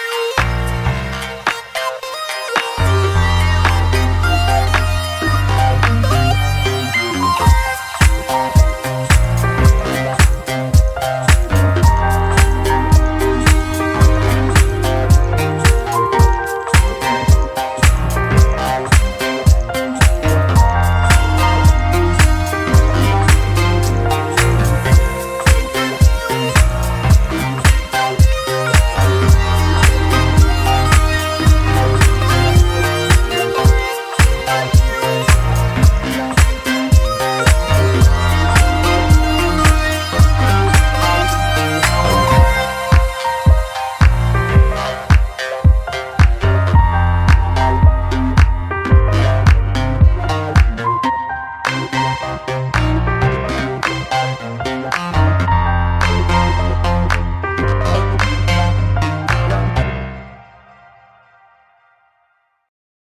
Bye.